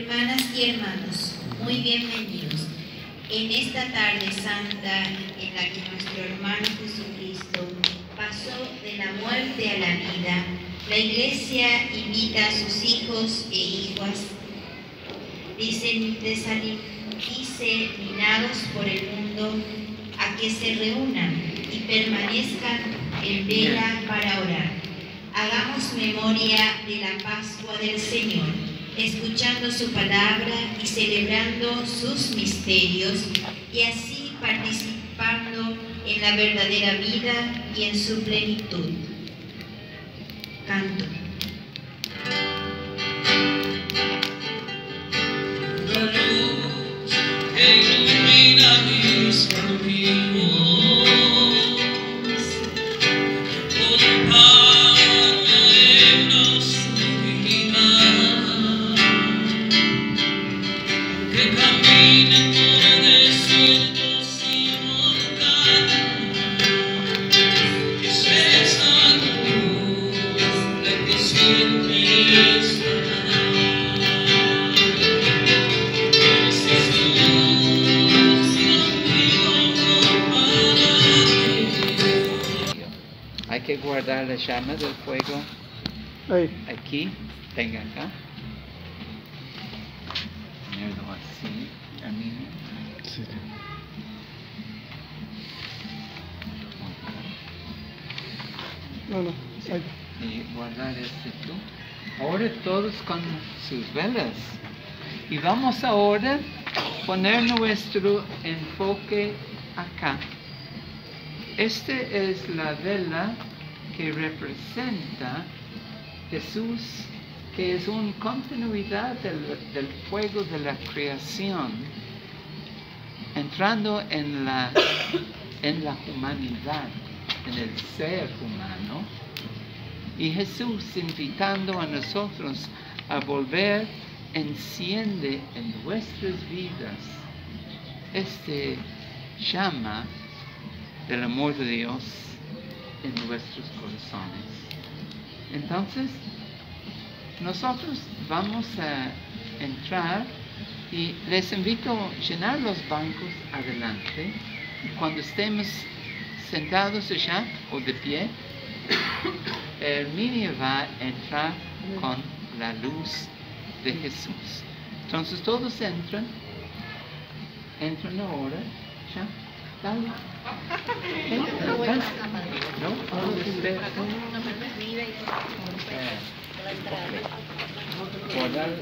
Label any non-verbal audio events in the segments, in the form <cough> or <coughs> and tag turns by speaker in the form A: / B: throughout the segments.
A: Hermanas y hermanos, muy bienvenidos. En esta tarde santa en la que nuestro hermano Jesucristo pasó de la muerte a la vida, la iglesia invita a sus hijos e hijas dicen, por el mundo a que se reúnan y permanezcan en vela para orar. Hagamos memoria de la Pascua del Señor escuchando su palabra y celebrando sus misterios y así participando en la verdadera vida y en su plenitud. Canto.
B: Guardar la llama del fuego
C: Ahí.
B: aquí, tenga acá. Ponerlo así, a mí.
C: No, no. Ahí.
B: Y guardar este tú. Ahora todos con sus velas. Y vamos ahora a poner nuestro enfoque acá. Esta es la vela que representa Jesús, que es una continuidad del, fuego de la creación, entrando en la, en la humanidad, en el ser humano, y Jesús invitando a nosotros a volver, enciende en nuestras vidas este llama del amor de Dios en nuestros corazones. Entonces, nosotros vamos a entrar y les invito a llenar los bancos adelante. Cuando estemos sentados allá o de pie, <coughs> Herminia va a entrar con la luz de Jesús. Entonces todos entran, entran ahora, ya, dale. ¿Eh? ¿No? Todos esperan. Eh, guardar los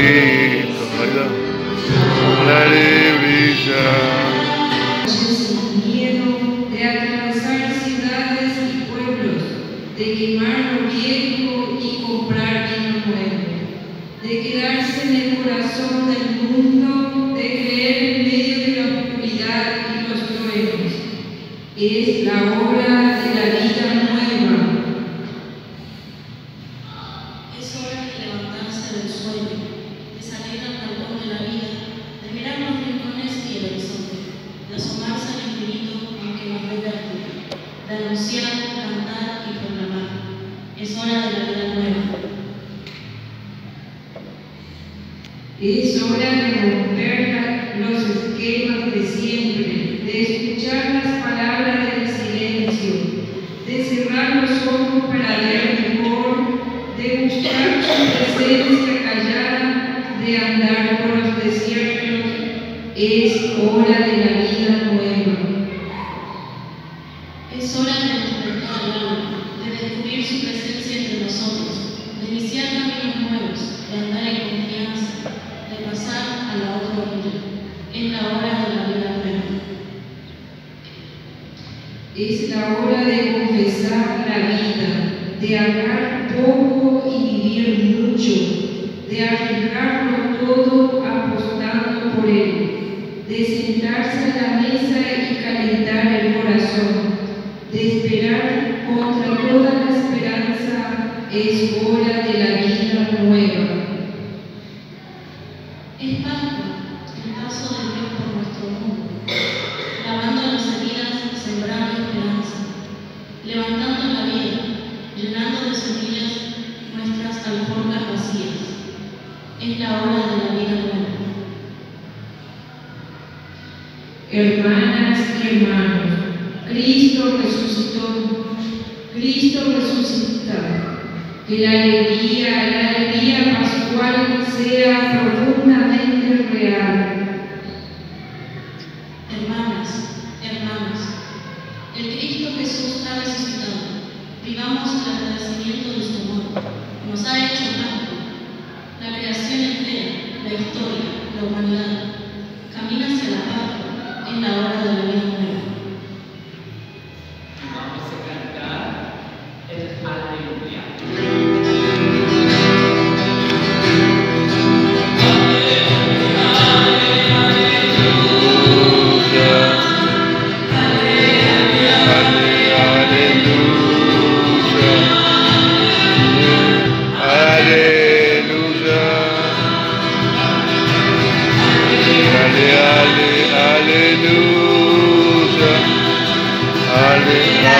D: Cristo, ¿verdad? Brillar.
E: miedo de atravesar ciudades y pueblos, de quemar lo viejo y comprar vino nuevo, de quedarse en el corazón del mundo, de creer en medio de la oscuridad y los truenos. Es la hora de la vida nueva.
F: Es hora de levantarse del sueño, de salir al balcón de la vida, de mirar los rincones y el horizonte, de asomarse al infinito aunque nos dé vértigo, de anunciar, cantar y proclamar. Es hora de la vida nueva.
E: Es hora de romper los esquemas de siempre, de escuchar las palabras del silencio, de cerrar los ojos para ver mejor, de buscar su presencia callada, de andar por los desiertos. Es hora de la vida nueva.
F: Es hora de despertar el alma, de descubrir su presencia entre nosotros, de iniciar caminos nuevos, de andar en confianza, de pasar a la otra orilla. Es la hora de la vida nueva.
E: Es la hora de confesar la vida, de hablar poco y vivir mucho, de arriesgarlo todo apostando por él, de sentarse a la mesa y calentar el corazón, de esperar contra toda la esperanza, es hora de la vida nueva.
F: Es Pascua, el paso de Dios por nuestro mundo, lavando las heridas, sembrando esperanza, levantando la vida, llenando de semillas nuestras alforjas vacías. Es la hora de la vida nueva.
E: Hermanas y hermanos, Cristo resucitó, Cristo resucita. Que la alegría, la alegría pascual sea profundamente real.
F: Hermanas, hermanos, el Cristo Jesús ha resucitado. Vivamos el agradecimiento de su amor. Nos ha hecho tanto. La creación entera, la historia, la humanidad, camina hacia la Pascua en la hora de
D: Hallelujah.